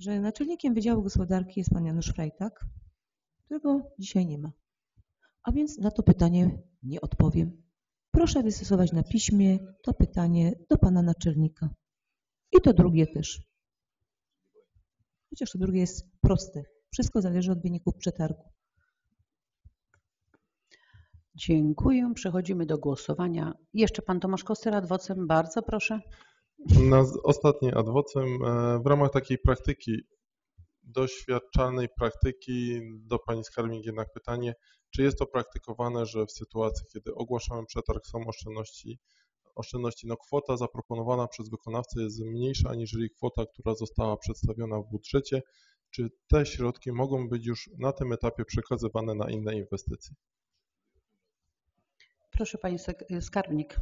że naczelnikiem Wydziału Gospodarki jest pan Janusz Frajtak, którego dzisiaj nie ma. A więc na to pytanie nie odpowiem. Proszę wystosować na piśmie to pytanie do pana naczelnika. I to drugie też. Chociaż to drugie jest proste. Wszystko zależy od wyników przetargu. Dziękuję. Przechodzimy do głosowania. Jeszcze pan Tomasz Koster adwocem. Bardzo proszę. Na z- ostatnie adwocem e, w ramach takiej praktyki, doświadczalnej praktyki do Pani Skarbnik jednak pytanie, czy jest to praktykowane, że w sytuacji, kiedy ogłaszamy przetarg, są oszczędności, oszczędności, no kwota zaproponowana przez wykonawcę jest mniejsza aniżeli kwota, która została przedstawiona w budżecie, czy te środki mogą być już na tym etapie przekazywane na inne inwestycje? Proszę pani skarbnik.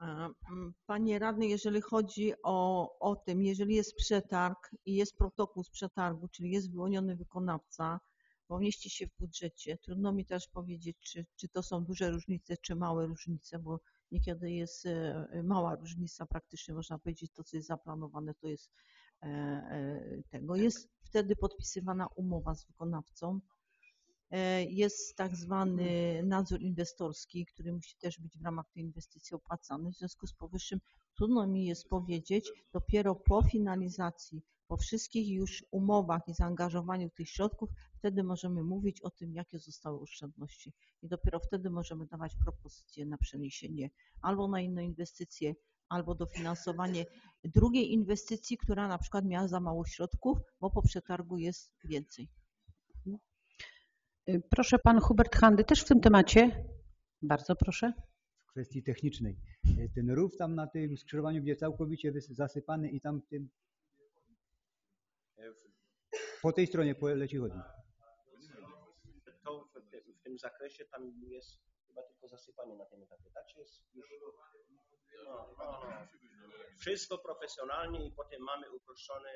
Mm, Panie radny, jeżeli chodzi o, o tym, jeżeli jest przetarg i jest protokół z przetargu, czyli jest wyłoniony wykonawca, bo mieści się w budżecie, trudno mi też powiedzieć, czy, czy to są duże różnice, czy małe różnice, bo niekiedy jest e, mała różnica, praktycznie można powiedzieć, to co jest zaplanowane, to jest e, e, tego. Jest wtedy podpisywana umowa z wykonawcą. E, Jest tak zwany nadzór inwestorski, który musi też być w ramach tej inwestycji opłacany. W związku z powyższym trudno mi jest powiedzieć, dopiero po finalizacji, po wszystkich już umowach i zaangażowaniu tych środków, wtedy możemy mówić o tym, jakie zostały oszczędności. I dopiero wtedy możemy dawać propozycje na przeniesienie albo na inną inwestycję, albo dofinansowanie drugiej inwestycji, która na przykład miała za mało środków, bo po przetargu jest więcej. Y, Proszę pan Hubert Handy też w tym temacie. Bardzo proszę. w kwestii technicznej. E, Ten rów tam na tym skrzyżowaniu będzie całkowicie zasypany i tam w tym po tej stronie po leci chodnik. to w tym zakresie tam jest chyba tylko zasypanie na tym etapie, tak? Czy jest już... Wszystko profesjonalnie i potem mamy uproszczony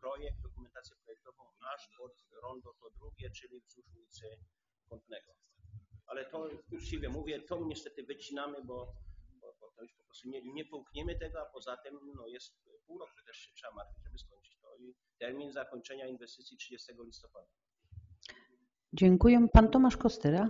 projekt, dokumentację projektową aż pod rondo to drugie, czyli wzdłuż ulicy Kątnego. Ale to uczciwie mówię, to niestety wycinamy, bo, bo, bo to już po prostu nie, nie połkniemy tego, a poza tym no, jest pół roku, też się trzeba martwić, żeby skończyć to i termin zakończenia inwestycji 30 listopada. Dziękuję. Pan Tomasz Kostyra.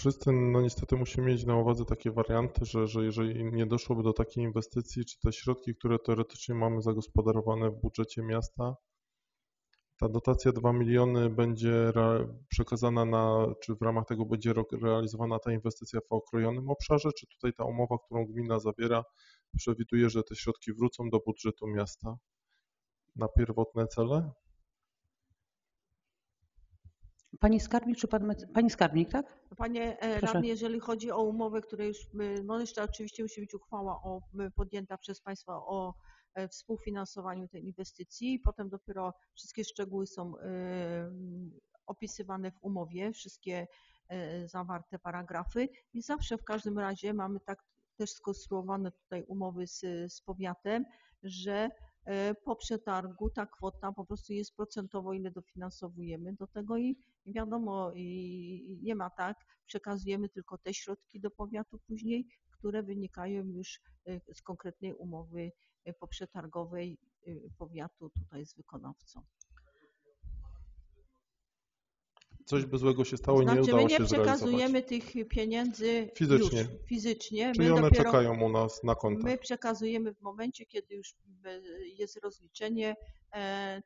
Wszyscy no niestety musimy mieć na uwadze takie warianty, że, że jeżeli nie doszłoby do takiej inwestycji, czy te środki, które teoretycznie mamy zagospodarowane w budżecie miasta, ta dotacja 2 miliony będzie przekazana na, czy w ramach tego będzie realizowana ta inwestycja w okrojonym obszarze, czy tutaj ta umowa, którą gmina zawiera, przewiduje, że te środki wrócą do budżetu miasta na pierwotne cele? Pani skarbnik czy pan Pani skarbnik, tak? Panie e, Proszę. radny, jeżeli chodzi o umowę, które już, no jeszcze oczywiście musi być uchwała o, podjęta przez Państwa o e, współfinansowaniu tej inwestycji, potem dopiero wszystkie szczegóły są e, opisywane w umowie, wszystkie zawarte paragrafy i zawsze w każdym razie mamy tak też skonstruowane tutaj umowy z, z powiatem, że po przetargu ta kwota po prostu jest procentowo, ile dofinansowujemy do tego i wiadomo, i nie ma tak, przekazujemy tylko te środki do powiatu później, które wynikają już e, z konkretnej umowy e, poprzetargowej powiatu tutaj z wykonawcą. Coś by złego się stało i nie Znaczy udało my nie się zrealizować. przekazujemy tych pieniędzy Fizycznie. już fizycznie. Czyli my one czekają u nas na kontach. My przekazujemy w momencie, kiedy już jest rozliczenie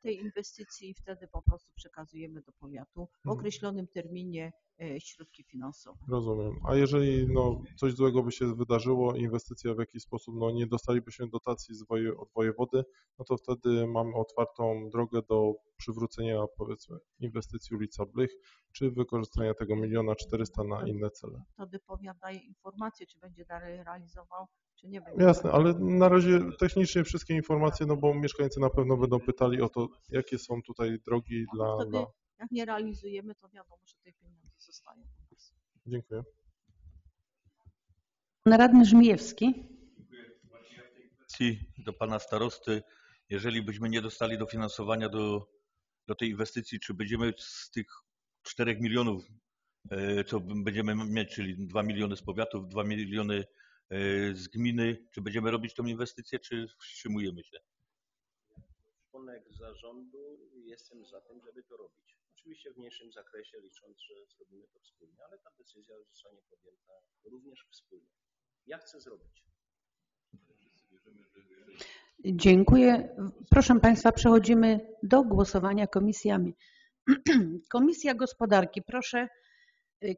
tej inwestycji i wtedy po prostu przekazujemy do powiatu w Mhm. określonym terminie e, środki finansowe. Rozumiem. A jeżeli no, coś złego by się wydarzyło, inwestycja w jakiś sposób, no nie dostalibyśmy dotacji z woje, od wojewody, no to wtedy mamy otwartą drogę do przywrócenia powiedzmy inwestycji ulica Blych, czy wykorzystania tego miliona czterysta na inne cele. Wtedy powiat daje informację, czy będzie dalej realizował, czy nie będzie. Jasne, ale na razie technicznie wszystkie informacje, no bo mieszkańcy na pewno będą pytali o to, jakie są tutaj drogi dla... Wtedy dla... jak nie realizujemy, to wiadomo, że te pieniądze zostają u nas. Dziękuję. Pan radny Żmijewski. do pana starosty, jeżeli byśmy nie dostali dofinansowania do, do tej inwestycji, czy będziemy z tych 4 milionów, e, co będziemy mieć, czyli 2 miliony z powiatów, 2 miliony z gminy, czy będziemy robić tą inwestycję, czy wstrzymujemy się? Członek zarządu jestem za tym, żeby to robić. Oczywiście w mniejszym zakresie, licząc, że zrobimy to wspólnie, ale ta decyzja zostanie podjęta również wspólnie. Ja chcę zrobić. Dziękuję. Proszę Państwa, przechodzimy do głosowania komisjami. Komisja Gospodarki, proszę,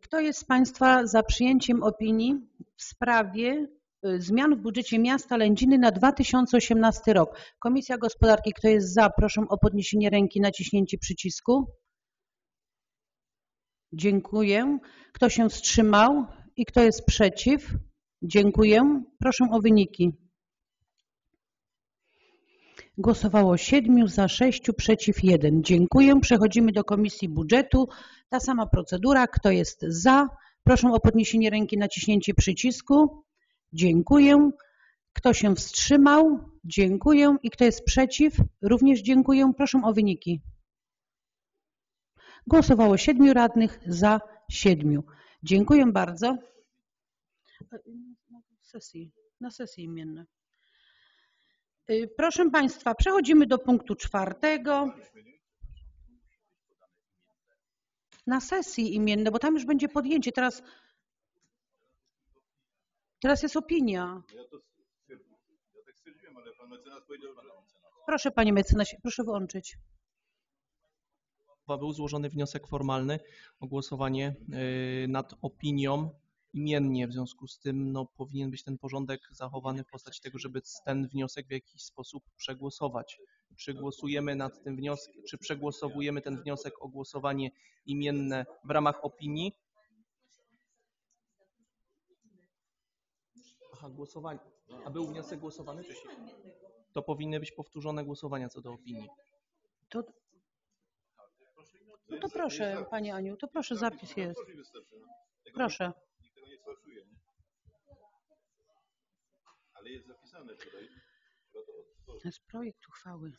kto jest z Państwa za przyjęciem opinii w sprawie y, zmian w budżecie miasta Lędziny na 2018 rok? Komisja Gospodarki, kto jest za, proszę o podniesienie ręki, naciśnięcie przycisku. Dziękuję. Kto się wstrzymał i kto jest przeciw? Dziękuję. Proszę o wyniki. Głosowało 7 za 6, przeciw 1. Dziękuję. Przechodzimy do Komisji Budżetu. Ta sama procedura. Kto jest za? Proszę o podniesienie ręki, naciśnięcie przycisku. Dziękuję. Kto się wstrzymał? Dziękuję. I kto jest przeciw? Również dziękuję. Proszę o wyniki. Głosowało 7 radnych za 7. Dziękuję bardzo. Na sesji, na sesji imienne. Y, Proszę Państwa, przechodzimy do punktu czwartego. Na sesji imienne, bo tam już będzie podjęcie. Teraz, teraz jest opinia. Proszę Panie Mecenasie, proszę włączyć. był złożony wniosek formalny o głosowanie y, nad opinią imiennie. W związku z tym no, powinien być ten porządek zachowany w postaci tego, żeby ten wniosek w jakiś sposób przegłosować. Czy głosujemy nad tym wnioskiem, czy przegłosowujemy ten wniosek o głosowanie imienne w ramach opinii? Aha, głosowanie. A był wniosek głosowany wcześniej? To powinny być powtórzone głosowania co do opinii. To, no to proszę Pani Aniu, to proszę zapis jest. Proszę. Ale jest zapisane tutaj. To jest projekt uchwały.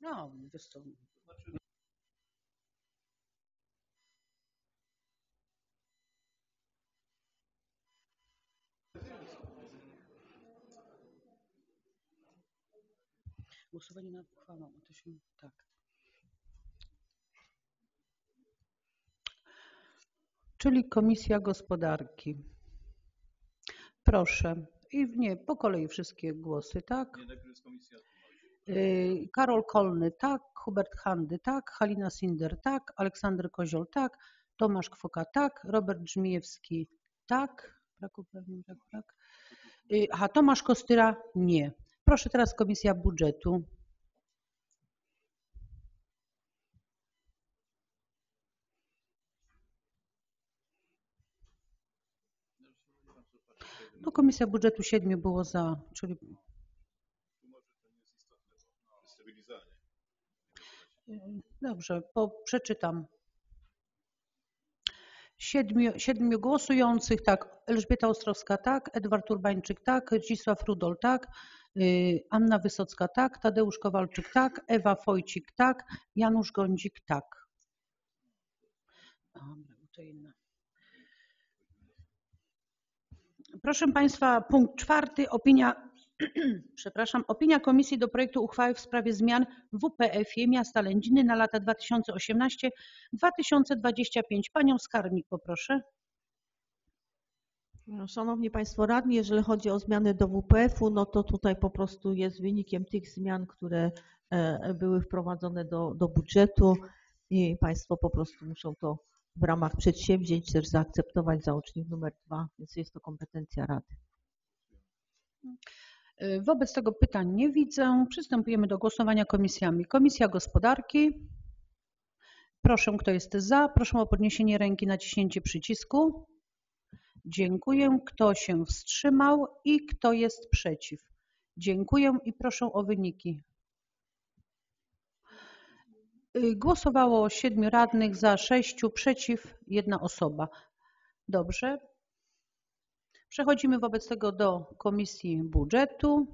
No, wiesz co. Głosowanie nad uchwałą, to się tak. Czyli Komisja Gospodarki. Proszę. I nie, po kolei wszystkie głosy, tak? Y, Karol Kolny, tak. Hubert Handy, tak. Halina Sinder, tak. Aleksander Koziol, tak. Tomasz Kwoka, tak. Robert Brzmiejewski, tak. Brak uprawnień, brak, brak. Y, Aha, Tomasz Kostyra, nie. Proszę teraz Komisja Budżetu. No Komisja Budżetu siedmiu było za, czyli Dobrze, po, przeczytam. Siedmiu, siedmiu głosujących, tak, Elżbieta Ostrowska, tak, Edward Urbańczyk, tak, Zdzisław Rudol, tak, y, Anna Wysocka, tak, Tadeusz Kowalczyk, tak, Ewa Fojcik, tak, Janusz Gądzik, tak. Dobra, to inne. Proszę Państwa, punkt czwarty, opinia, przepraszam, opinia Komisji do projektu uchwały w sprawie zmian w WPF-ie miasta Lędziny na lata 2018-2025. Panią Skarbnik poproszę. Szanowni Państwo Radni, jeżeli chodzi o zmiany do WPF-u, no to tutaj po prostu jest wynikiem tych zmian, które e, były wprowadzone do, do budżetu i Państwo po prostu muszą to w ramach przedsięwzięć też zaakceptować załącznik numer dwa, więc jest to kompetencja Rady. Wobec tego pytań nie widzę. Przystępujemy do głosowania komisjami. Komisja Gospodarki. Proszę, kto jest za? Proszę o podniesienie ręki, naciśnięcie przycisku. Dziękuję. Kto się wstrzymał i kto jest przeciw? Dziękuję i proszę o wyniki. Y, Głosowało siedmiu radnych, za sześciu, przeciw jedna osoba. Dobrze. Przechodzimy wobec tego do Komisji Budżetu.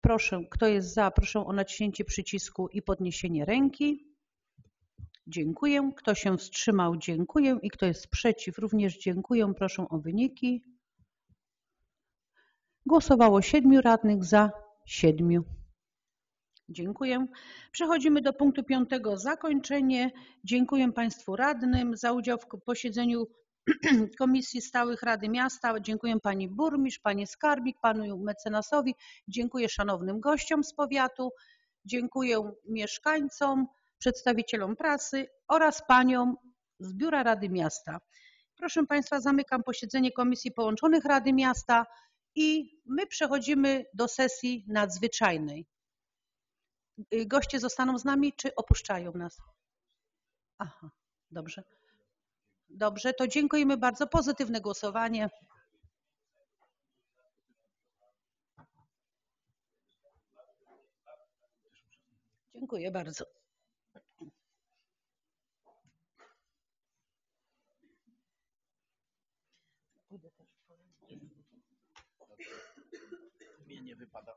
Proszę, kto jest za, proszę o naciśnięcie przycisku i podniesienie ręki. Dziękuję. Kto się wstrzymał, dziękuję. I kto jest przeciw, również dziękuję. Proszę o wyniki. Głosowało siedmiu radnych za siedmiu. Dziękuję. Przechodzimy do punktu piątego. Zakończenie. Dziękuję Państwu radnym za udział w posiedzeniu Komisji Stałych Rady Miasta. Dziękuję Pani Burmistrz, Panie Skarbnik, Panu Mecenasowi. Dziękuję szanownym gościom z powiatu. Dziękuję mieszkańcom, przedstawicielom prasy oraz Paniom z Biura Rady Miasta. Proszę Państwa, zamykam posiedzenie Komisji Połączonych Rady Miasta i my przechodzimy do sesji nadzwyczajnej. Y, Goście zostaną z nami, czy opuszczają nas? Aha, dobrze. Dobrze, to dziękujemy bardzo. Pozytywne głosowanie. Dziękuję bardzo. Mnie nie wypada.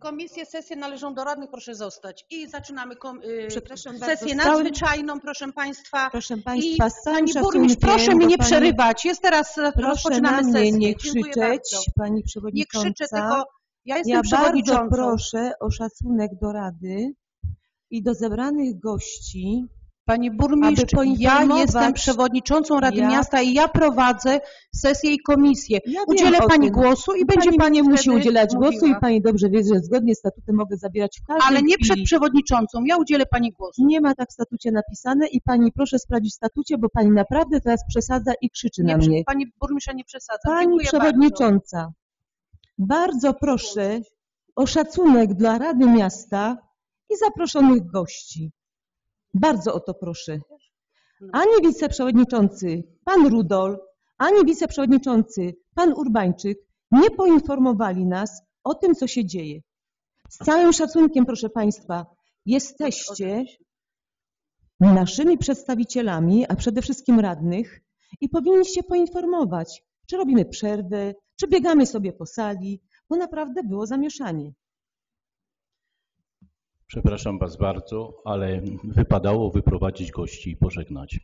Komisje, sesje należą do radnych, proszę zostać. I zaczynamy kom, y, Przepraszam bardzo, sesję całym- nadzwyczajną, proszę Państwa. Proszę I Państwa, całym Pani Burmistrz, proszę mnie nie przerywać. Jest teraz, Proszę rozpoczynamy na mnie sesję. nie Dziękuję krzyczeć, bardzo. Pani Nie Przewodnicząca. krzyczę, tylko ja jestem Ja bardzo przewodniczącą. proszę o szacunek do Rady i do zebranych gości. Pani burmistrz, ja jestem przewodniczącą Rady Ja- Miasta i ja prowadzę sesję i komisję. Ja Udzielę Pani głosu i będzie Pani Pani musi udzielać głosu i mówiła. Pani dobrze wie, że zgodnie z statutem mogę zabierać w każdej Ale nie przed przewodniczącą. Ja udzielę Pani głosu. Nie ma tak w statucie napisane i Pani proszę sprawdzić w statucie, bo Pani naprawdę teraz przesadza i krzyczy Nie, na mnie. Pani burmistrza nie przesadza. Pani Dziękuję Przewodnicząca, bardzo proszę o szacunek dla Rady Miasta i zaproszonych gości. Bardzo o to proszę. Ani wiceprzewodniczący pan Rudol, ani wiceprzewodniczący pan Urbańczyk nie poinformowali nas o tym, co się dzieje. Z całym szacunkiem, proszę Państwa, jesteście naszymi przedstawicielami, a przede wszystkim radnych i powinniście poinformować, czy robimy przerwę, czy biegamy sobie po sali, bo naprawdę było zamieszanie. Przepraszam Was bardzo, ale wypadało wyprowadzić gości i pożegnać.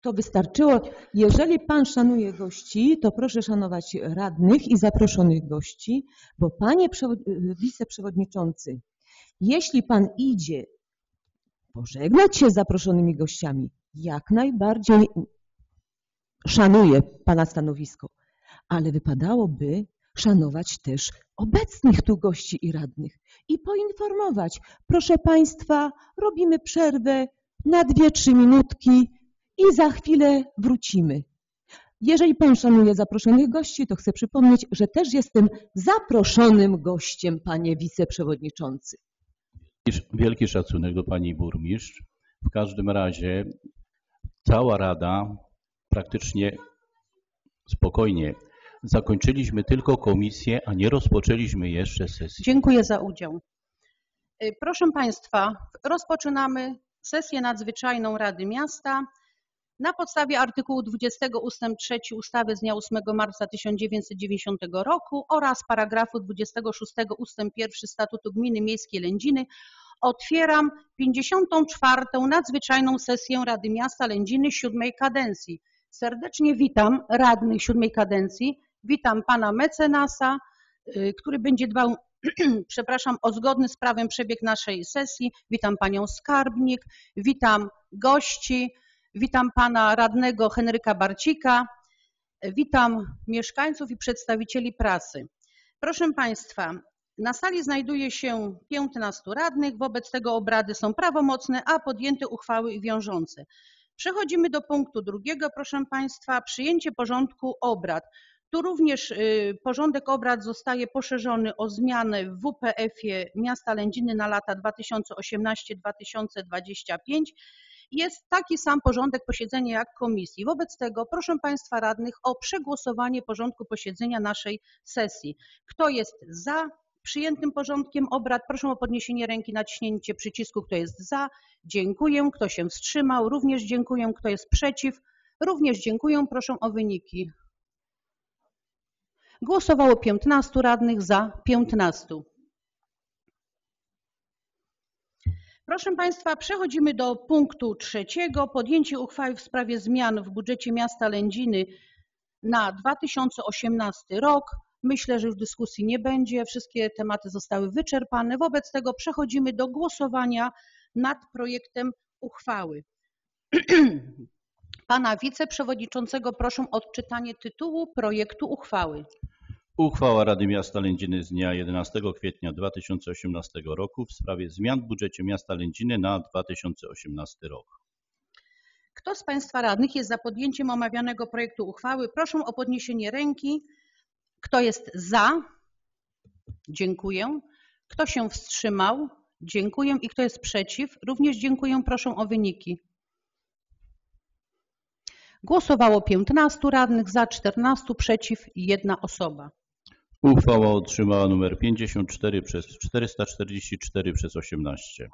To wystarczyło. Jeżeli Pan szanuje gości, to proszę szanować radnych i zaproszonych gości, bo Panie Przewo- Wiceprzewodniczący, jeśli Pan idzie pożegnać się z zaproszonymi gościami, jak najbardziej szanuję Pana stanowisko, ale wypadałoby szanować też obecnych tu gości i radnych i poinformować, proszę Państwa, robimy przerwę na dwie, trzy minutki i za chwilę wrócimy. Jeżeli Pan szanuje zaproszonych gości, to chcę przypomnieć, że też jestem zaproszonym gościem, Panie Wiceprzewodniczący. Wielki szacunek do Pani Burmistrz. W każdym razie cała Rada praktycznie spokojnie. Zakończyliśmy tylko komisję, a nie rozpoczęliśmy jeszcze sesji. Dziękuję za udział. Y, Proszę Państwa, rozpoczynamy sesję nadzwyczajną Rady Miasta. Na podstawie artykułu 20 ust. 3 ustawy z dnia 8 marca 1990 roku oraz paragrafu 26 ust. 1 Statutu Gminy Miejskiej Lędziny otwieram 54. nadzwyczajną sesję Rady Miasta Lędziny siódmej kadencji. Serdecznie witam radnych siódmej kadencji. Witam pana mecenasa, y, który będzie dbał, przepraszam, o zgodny z prawem przebieg naszej sesji. Witam panią skarbnik, witam gości, witam pana radnego Henryka Barcika, witam mieszkańców i przedstawicieli prasy. Proszę państwa, na sali znajduje się 15 radnych, wobec tego obrady są prawomocne, a podjęte uchwały wiążące. Przechodzimy do punktu drugiego, proszę Państwa, przyjęcie porządku obrad. Tu również y, porządek obrad zostaje poszerzony o zmianę w WPF-ie miasta Lędziny na lata 2018-2025. Jest taki sam porządek posiedzenia jak komisji. Wobec tego proszę Państwa radnych o przegłosowanie porządku posiedzenia naszej sesji. Kto jest za przyjętym porządkiem obrad? Proszę o podniesienie ręki, naciśnięcie przycisku. Kto jest za? Dziękuję. Kto się wstrzymał? Również dziękuję. Kto jest przeciw? Również dziękuję. Proszę o wyniki. Głosowało 15 radnych, za 15. Proszę Państwa, przechodzimy do punktu trzeciego. Podjęcie uchwały w sprawie zmian w budżecie miasta Lędziny na 2018 rok. Myślę, że już dyskusji nie będzie. Wszystkie tematy zostały wyczerpane. Wobec tego przechodzimy do głosowania nad projektem uchwały. Pana wiceprzewodniczącego proszę o odczytanie tytułu projektu uchwały. Uchwała Rady Miasta Lędziny z dnia 11 kwietnia 2018 roku w sprawie zmian w budżecie miasta Lędziny na 2018 rok. Kto z Państwa radnych jest za podjęciem omawianego projektu uchwały? Proszę o podniesienie ręki. Kto jest za? Dziękuję. Kto się wstrzymał? Dziękuję. I kto jest przeciw? Również dziękuję. Proszę o wyniki. Głosowało 15 radnych, za 14, przeciw i jedna osoba. Uchwała otrzymała numer 54 przez 444 przez 18.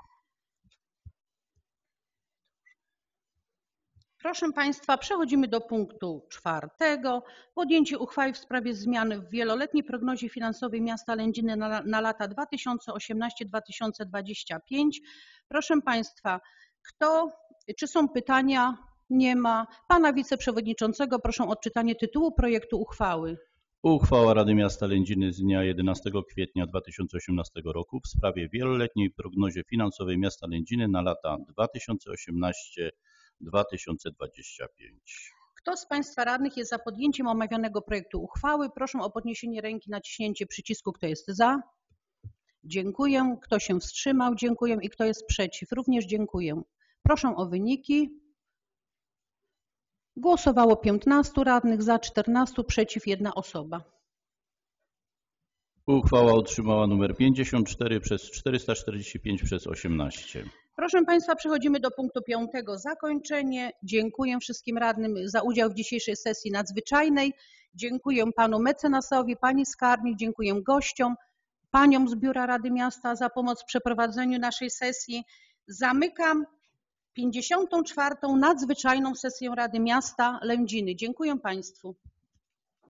Proszę Państwa, przechodzimy do punktu czwartego. Podjęcie uchwały w sprawie zmian w wieloletniej prognozie finansowej miasta Lędziny na, na lata 2018-2025. Proszę Państwa, kto, czy są pytania? Nie ma. Pana wiceprzewodniczącego proszę o odczytanie tytułu projektu uchwały. Uchwała Rady Miasta Lędziny z dnia 11 kwietnia 2018 roku w sprawie wieloletniej prognozie finansowej miasta Lędziny na lata 2018-2025. Kto z Państwa radnych jest za podjęciem omawianego projektu uchwały? Proszę o podniesienie ręki, naciśnięcie przycisku. Kto jest za? Dziękuję. Kto się wstrzymał? Dziękuję. I kto jest przeciw? Również dziękuję. Proszę o wyniki. Głosowało 15 radnych, za 14, przeciw jedna osoba. Uchwała otrzymała numer 54 przez 445 przez 18. Proszę Państwa, przechodzimy do punktu piątego. Zakończenie. Dziękuję wszystkim radnym za udział w dzisiejszej sesji nadzwyczajnej. Dziękuję panu mecenasowi, pani skarbnik, dziękuję gościom, paniom z Biura Rady Miasta za pomoc w przeprowadzeniu naszej sesji. Zamykam 54. nadzwyczajną sesję Rady Miasta Lędziny. Dziękuję Państwu.